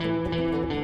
Música